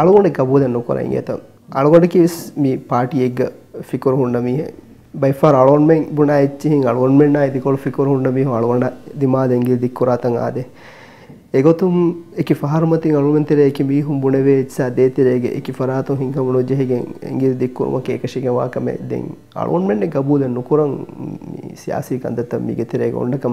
අලුවනෙක් අබෝධ නොකර ඉගත අලුවනක මේ පාටියෙක්ග ෆිකර හුන්නමිය බයිෆ අලොන්ෙන් බුණ ච්චි අලුවන්ෙන් ඇතිකොල් ෆිකර හුන්නමි අලුවන දිමාදැගේ දික්කොරාතන් ආද එගොතුම් එක පහරමති අලුවන්තර එක මිහුම් බුණවේ ත්සා දේතරේගේ එක පරාතු හිංකමුණු ජෙහගෙන් ඇගේ දික්කොරමක එකශිකවාකම දෙන් අලුවන්ෙන් ගබූද නොකරන් සියාසී කන්දතම් මිගෙතරේ ඔොඩකම